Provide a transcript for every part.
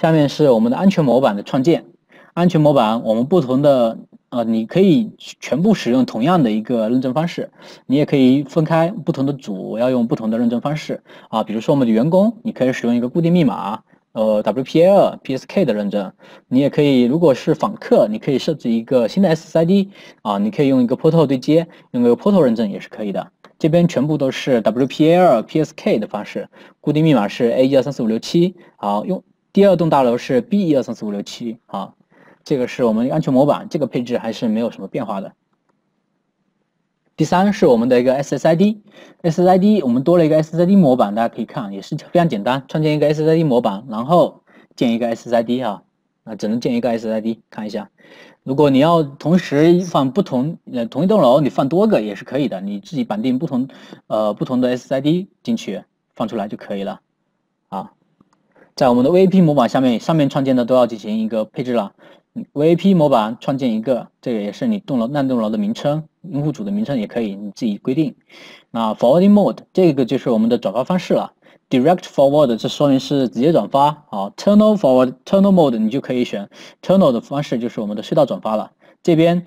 下面是我们的安全模板的创建。安全模板，我们不同的呃，你可以全部使用同样的一个认证方式，你也可以分开不同的组，要用不同的认证方式啊。比如说我们的员工，你可以使用一个固定密码，呃，WPA2、PSK 的认证。你也可以，如果是访客，你可以设置一个新的 SSID 啊，你可以用一个 Portal 对接，用一个 Portal 认证也是可以的。这边全部都是 WPA2、PSK 的方式，固定密码是 A 一二三四五六七。好，用第二栋大楼是 B 一二三四五六七。好。这个是我们安全模板，这个配置还是没有什么变化的。第三是我们的一个 SSID，SSID 我们多了一个 SSID 模板，大家可以看也是非常简单，创建一个 SSID 模板，然后建一个 SSID 啊，啊只能建一个 SSID，看一下。如果你要同时放不同呃同一栋楼，你放多个也是可以的，你自己绑定不同呃不同的 SSID 进去放出来就可以了啊。在我们的 VAP 模板下面，上面创建的都要进行一个配置了。VAP 模板创建一个，这个也是你栋楼那栋楼的名称，用户组的名称也可以你自己规定。那 Forwarding Mode 这个就是我们的转发方式了，Direct Forward 这说明是直接转发啊，Tunnel Forward Tunnel Mode 你就可以选 Tunnel 的方式，就是我们的隧道转发了。这边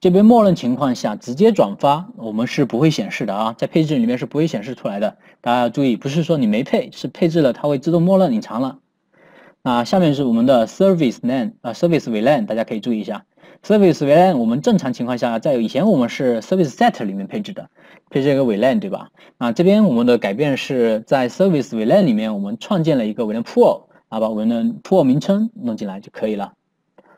这边默认情况下直接转发我们是不会显示的啊，在配置里面是不会显示出来的，大家要注意，不是说你没配，是配置了它会自动默认隐藏了。啊下面是我们的 service LAN 啊，service VLAN，大家可以注意一下，service VLAN 我们正常情况下在以前我们是 service set 里面配置的，配置一个 VLAN 对吧？啊，这边我们的改变是在 service VLAN 里面我们创建了一个 VLAN pool，啊，把我们的 pool 名称弄进来就可以了。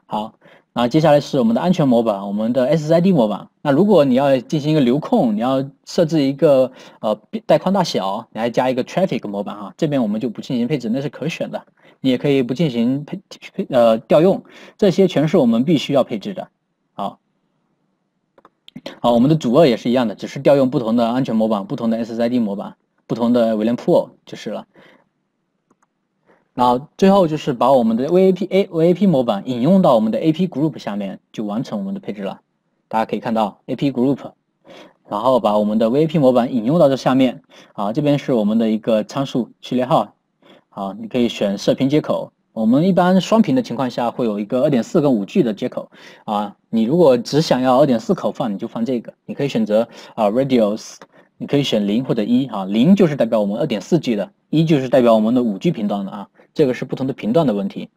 好。啊接下来是我们的安全模板，我们的 SSID 模板。那如果你要进行一个流控，你要设置一个呃带宽大小，你还加一个 traffic 模板哈，这边我们就不进行配置，那是可选的。你也可以不进行配配呃调用，这些全是我们必须要配置的。好，好，我们的主二也是一样的，只是调用不同的安全模板、不同的 SSID 模板、不同的 VLAN pool 就是了。然后最后就是把我们的 VAP A VAP 模板引用到我们的 AP Group 下面，就完成我们的配置了。大家可以看到 AP Group，然后把我们的 VAP 模板引用到这下面。啊，这边是我们的一个参数序列号。好，你可以选射频接口。我们一般双频的情况下会有一个二点四跟五 G 的接口。啊，你如果只想要二点四口放，你就放这个。你可以选择啊 Radios，你可以选零或者一。啊，零就是代表我们二点四 G 的，一就是代表我们的五 G 频段的啊。这个是不同的频段的问题，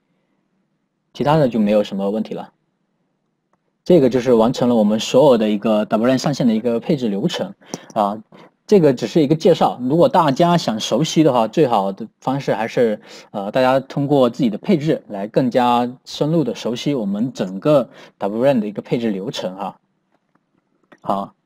其他的就没有什么问题了。这个就是完成了我们所有的一个 WLAN 上线的一个配置流程啊。这个只是一个介绍，如果大家想熟悉的话，最好的方式还是呃，大家通过自己的配置来更加深入的熟悉我们整个 WLAN 的一个配置流程哈。好。